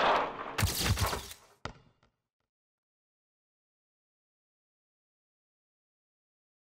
you